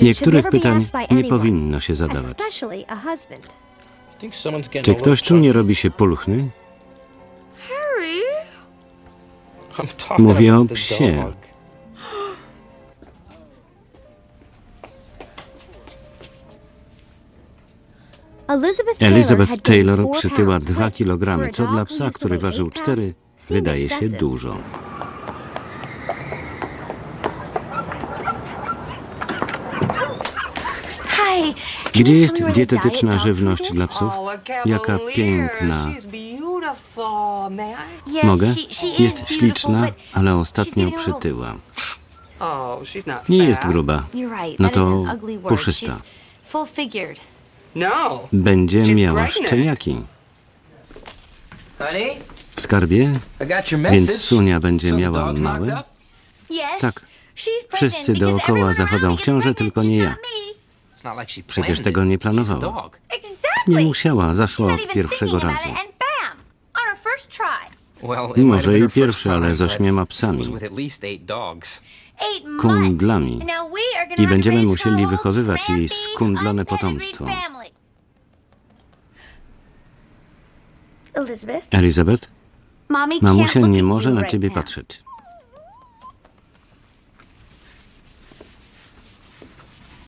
Niektórych pytań nie powinno się zadawać. Czy ktoś tu nie robi się pulchny? Mówię o psie. Elizabeth, Taylor przytyła pounds, 2 which, kilogramy, for a co dla psa, który ważył eight 4, pounds, wydaje się dużo. Gdzie jest dietetyczna żywność dla psów? Oh, Jaka piękna. Mogę? Jest śliczna, ale ostatnio przytyła. Oh, Nie jest gruba. No to puszysta. No. Będzie miała szczeniaki. W skarbie? Więc Sunia będzie miała małe? Tak. Wszyscy dookoła zachodzą w ciążę, tylko nie ja. Przecież tego nie planowała. Nie musiała, zaszła od pierwszego razu. Może i pierwszy, ale time, z but ośmiema it psami. Kundlami. I będziemy musieli wychowywać jej unpedigreed potomstwo. Elizabeth, mamusia nie może na ciebie patrzeć.